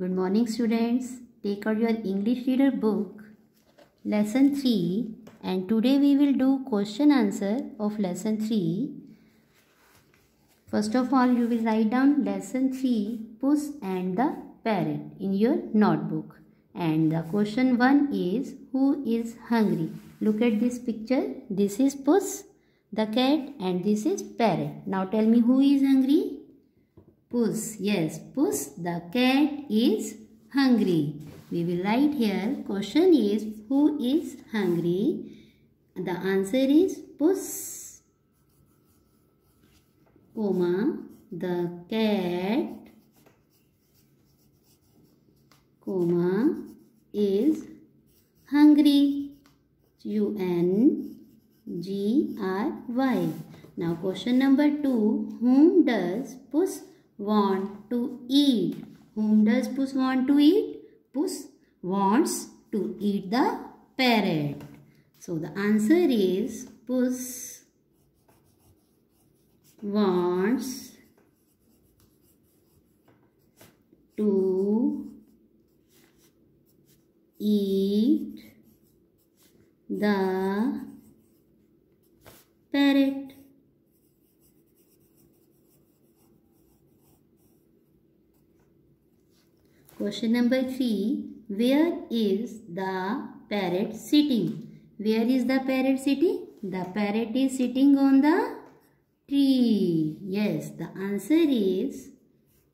Good morning students. Take out your English reader book. Lesson 3 and today we will do question answer of lesson 3. First of all you will write down lesson 3 Puss and the Parrot in your notebook. And the question 1 is who is hungry? Look at this picture. This is Puss, the cat and this is Parrot. Now tell me who is hungry? Puss. Yes, Puss the cat is hungry. We will write here. Question is who is hungry? The answer is Puss. Oh, comma the cat oh, comma is hungry. U N G R Y. Now question number 2. Whom does Puss want to eat. Whom does Puss want to eat? Puss wants to eat the parrot. So the answer is Puss wants to eat the parrot. Question number 3. Where is the parrot sitting? Where is the parrot sitting? The parrot is sitting on the tree. Yes, the answer is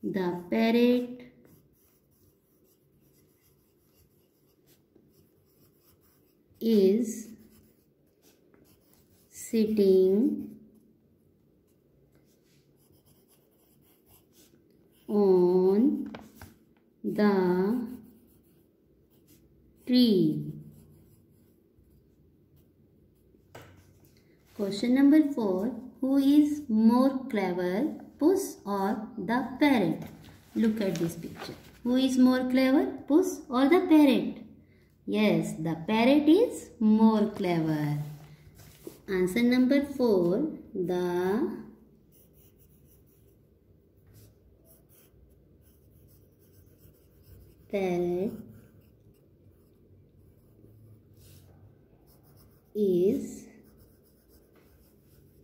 the parrot is sitting on the tree. Question number 4. Who is more clever, puss or the parrot? Look at this picture. Who is more clever, puss or the parrot? Yes, the parrot is more clever. Answer number 4. The parrot is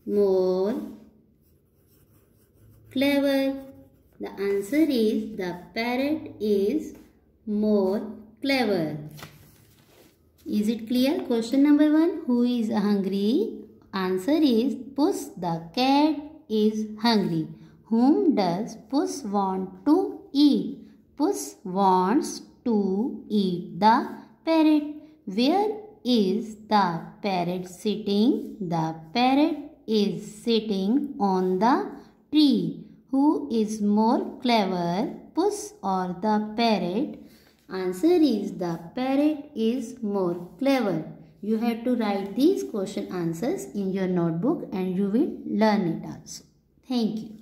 more clever. The answer is the parrot is more clever. Is it clear? Question number one. Who is hungry? Answer is Puss the cat is hungry. Whom does Puss want to eat? Puss wants to eat the parrot. Where is the parrot sitting? The parrot is sitting on the tree. Who is more clever, Puss or the parrot? Answer is the parrot is more clever. You have to write these question answers in your notebook and you will learn it also. Thank you.